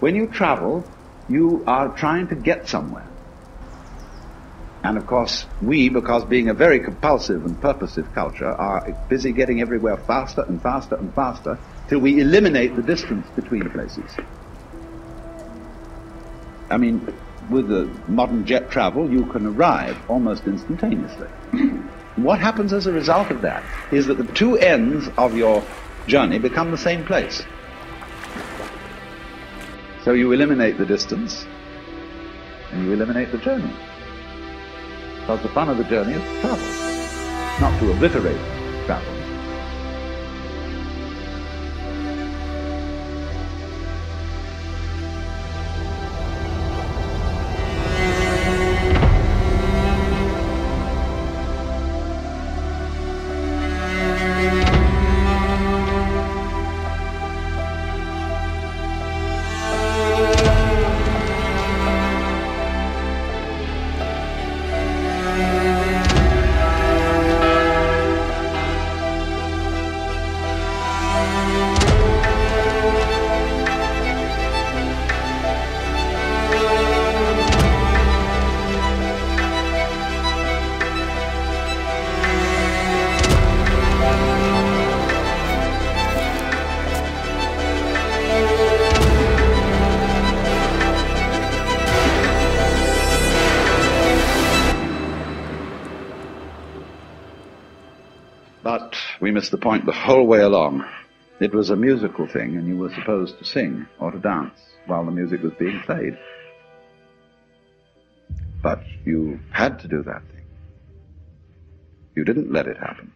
When you travel, you are trying to get somewhere. And of course, we, because being a very compulsive and purposive culture, are busy getting everywhere faster and faster and faster till we eliminate the distance between places. I mean, with the modern jet travel, you can arrive almost instantaneously. what happens as a result of that is that the two ends of your journey become the same place. So you eliminate the distance and you eliminate the journey. Because the fun of the journey is to travel, not to obliterate travel. But we missed the point the whole way along. It was a musical thing, and you were supposed to sing or to dance while the music was being played. But you had to do that thing. You didn't let it happen.